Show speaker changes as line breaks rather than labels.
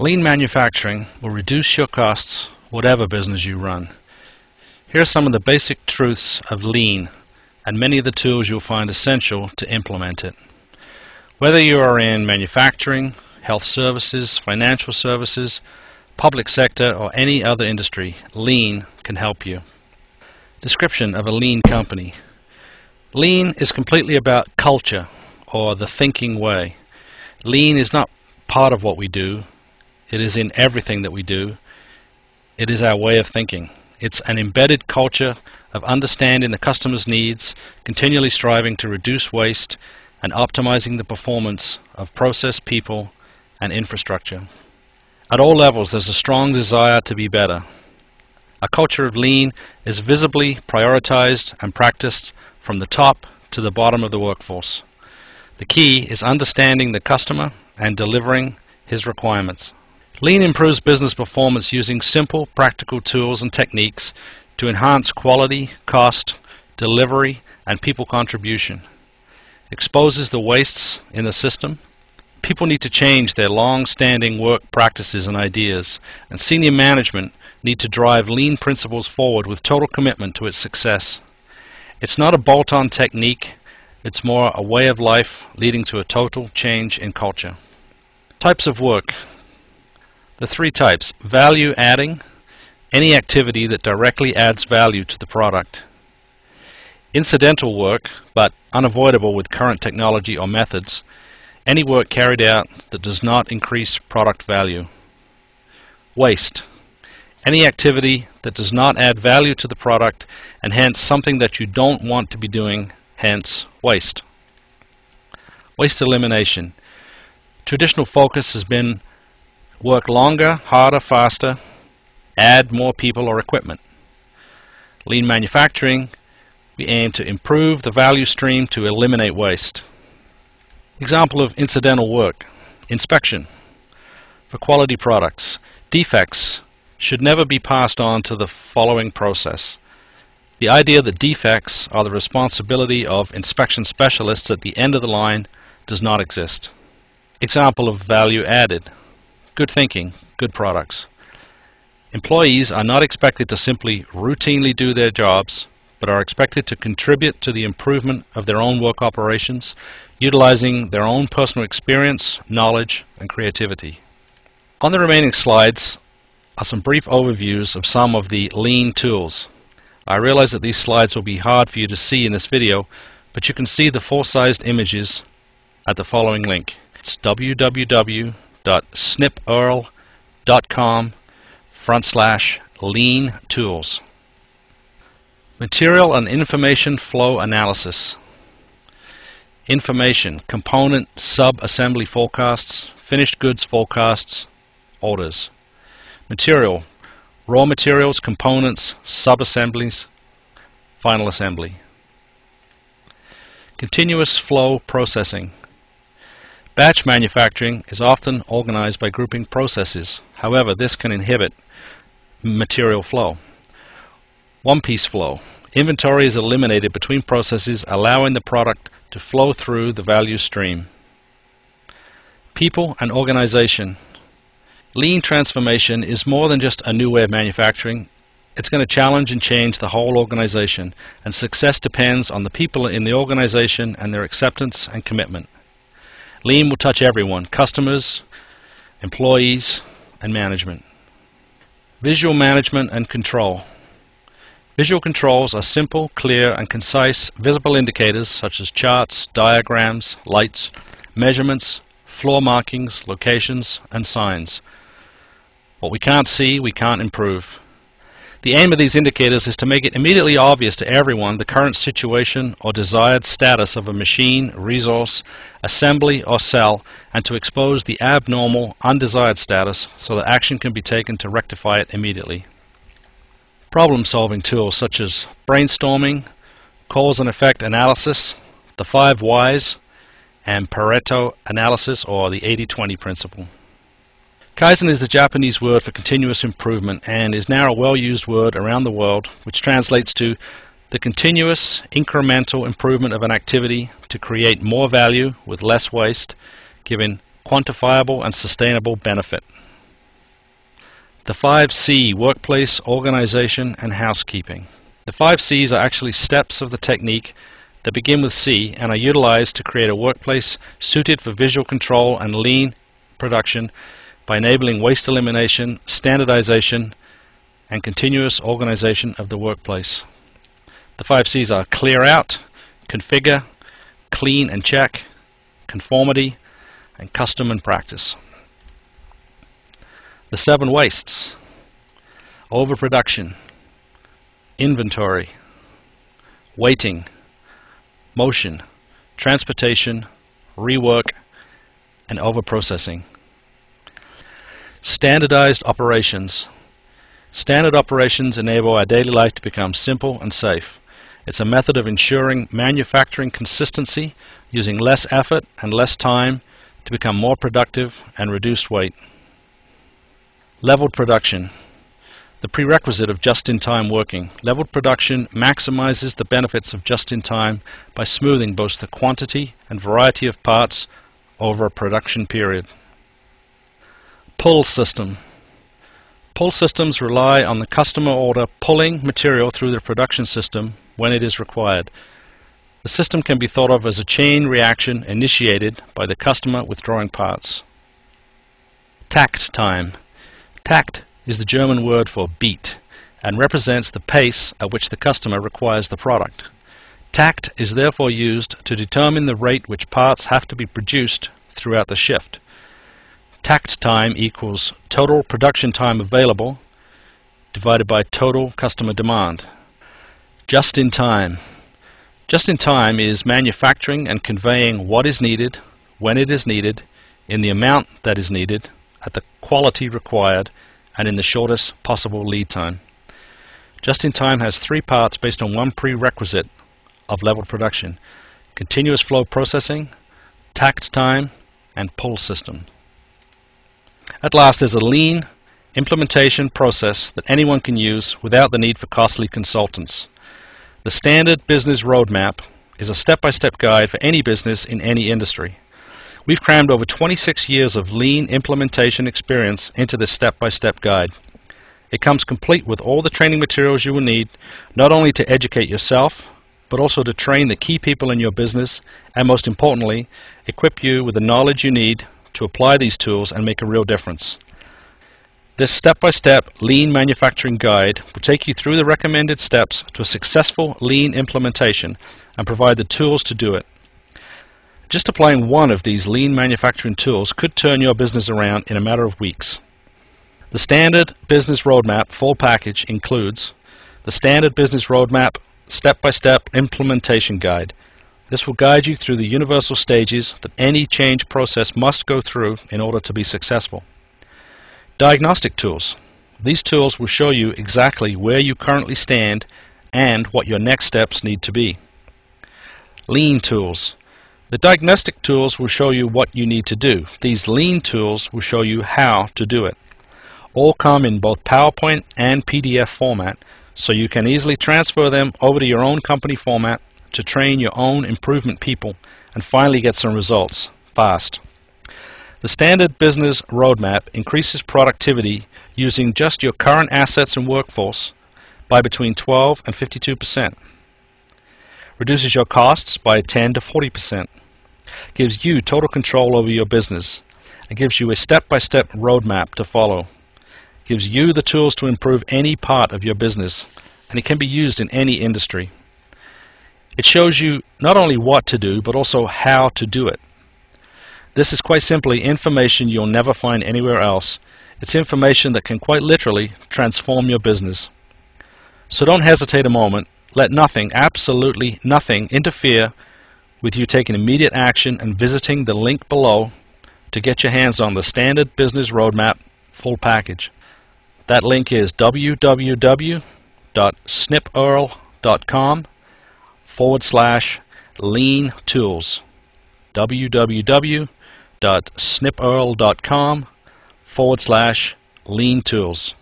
Lean manufacturing will reduce your costs whatever business you run. Here are some of the basic truths of Lean and many of the tools you'll find essential to implement it. Whether you are in manufacturing, health services, financial services, public sector, or any other industry, Lean can help you. Description of a Lean company. Lean is completely about culture, or the thinking way. Lean is not part of what we do, it is in everything that we do. It is our way of thinking. It's an embedded culture of understanding the customer's needs, continually striving to reduce waste, and optimizing the performance of process, people, and infrastructure. At all levels, there's a strong desire to be better. A culture of lean is visibly prioritized and practiced from the top to the bottom of the workforce. The key is understanding the customer and delivering his requirements. Lean improves business performance using simple, practical tools and techniques to enhance quality, cost, delivery, and people contribution. Exposes the wastes in the system. People need to change their long-standing work practices and ideas, and senior management need to drive lean principles forward with total commitment to its success. It's not a bolt-on technique, it's more a way of life leading to a total change in culture. Types of work. The three types. Value adding, any activity that directly adds value to the product. Incidental work, but unavoidable with current technology or methods. Any work carried out that does not increase product value. Waste. Any activity that does not add value to the product and hence something that you don't want to be doing, hence waste. Waste elimination. Traditional focus has been Work longer, harder, faster. Add more people or equipment. Lean manufacturing, we aim to improve the value stream to eliminate waste. Example of incidental work. Inspection. For quality products, defects should never be passed on to the following process. The idea that defects are the responsibility of inspection specialists at the end of the line does not exist. Example of value added good thinking, good products. Employees are not expected to simply routinely do their jobs, but are expected to contribute to the improvement of their own work operations, utilizing their own personal experience, knowledge, and creativity. On the remaining slides are some brief overviews of some of the lean tools. I realize that these slides will be hard for you to see in this video, but you can see the full-sized images at the following link. It's www www.snipurl.com front slash lean tools. Material and information flow analysis. Information, component sub-assembly forecasts, finished goods forecasts, orders. Material, raw materials, components, sub-assemblies, final assembly. Continuous flow processing. Batch manufacturing is often organized by grouping processes. However, this can inhibit material flow. One-piece flow. Inventory is eliminated between processes, allowing the product to flow through the value stream. People and organization. Lean transformation is more than just a new way of manufacturing. It's going to challenge and change the whole organization, and success depends on the people in the organization and their acceptance and commitment. Lean will touch everyone, customers, employees, and management. Visual management and control. Visual controls are simple, clear, and concise visible indicators such as charts, diagrams, lights, measurements, floor markings, locations, and signs. What we can't see, we can't improve. The aim of these indicators is to make it immediately obvious to everyone the current situation or desired status of a machine, resource, assembly, or cell, and to expose the abnormal, undesired status so that action can be taken to rectify it immediately. Problem-solving tools such as brainstorming, cause and effect analysis, the five whys, and Pareto analysis or the 80-20 principle. Kaizen is the Japanese word for continuous improvement and is now a well-used word around the world which translates to the continuous incremental improvement of an activity to create more value with less waste, giving quantifiable and sustainable benefit. The 5C Workplace, Organization, and Housekeeping. The 5 C's are actually steps of the technique that begin with C and are utilized to create a workplace suited for visual control and lean production by enabling waste elimination, standardization, and continuous organization of the workplace. The 5 C's are clear out, configure, clean and check, conformity, and custom and practice. The seven wastes overproduction, inventory, waiting, motion, transportation, rework, and overprocessing. Standardized operations. Standard operations enable our daily life to become simple and safe. It's a method of ensuring manufacturing consistency using less effort and less time to become more productive and reduce weight. Leveled production. The prerequisite of just-in-time working. Leveled production maximizes the benefits of just-in-time by smoothing both the quantity and variety of parts over a production period. Pull system. Pull systems rely on the customer order pulling material through the production system when it is required. The system can be thought of as a chain reaction initiated by the customer withdrawing parts. Takt time. Takt is the German word for beat and represents the pace at which the customer requires the product. Takt is therefore used to determine the rate which parts have to be produced throughout the shift. Takt time equals total production time available divided by total customer demand. Just in time. Just in time is manufacturing and conveying what is needed, when it is needed, in the amount that is needed, at the quality required and in the shortest possible lead time. Just in time has three parts based on one prerequisite of level production continuous flow processing, takt time, and pull system. At last, there's a lean implementation process that anyone can use without the need for costly consultants. The Standard Business Roadmap is a step by step guide for any business in any industry. We've crammed over 26 years of lean implementation experience into this step-by-step guide. It comes complete with all the training materials you will need, not only to educate yourself, but also to train the key people in your business, and most importantly, equip you with the knowledge you need to apply these tools and make a real difference. This step-by-step -step lean manufacturing guide will take you through the recommended steps to a successful lean implementation and provide the tools to do it. Just applying one of these lean manufacturing tools could turn your business around in a matter of weeks. The Standard Business Roadmap full package includes the Standard Business Roadmap step-by-step -step implementation guide. This will guide you through the universal stages that any change process must go through in order to be successful. Diagnostic tools. These tools will show you exactly where you currently stand and what your next steps need to be. Lean tools. The diagnostic tools will show you what you need to do. These lean tools will show you how to do it. All come in both PowerPoint and PDF format, so you can easily transfer them over to your own company format to train your own improvement people and finally get some results fast. The standard business roadmap increases productivity using just your current assets and workforce by between 12 and 52 percent reduces your costs by 10 to 40 percent gives you total control over your business and gives you a step-by-step -step roadmap to follow. Gives you the tools to improve any part of your business and it can be used in any industry. It shows you not only what to do but also how to do it. This is quite simply information you'll never find anywhere else. It's information that can quite literally transform your business. So don't hesitate a moment. Let nothing, absolutely nothing, interfere with you taking immediate action and visiting the link below to get your hands on the Standard Business Roadmap full package. That link is www.snipurl.com forward slash lean tools. www.snipurl.com forward slash lean tools.